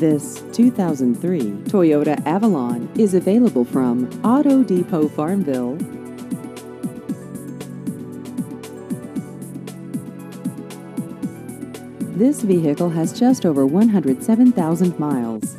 This 2003 Toyota Avalon is available from Auto Depot Farmville. This vehicle has just over 107,000 miles.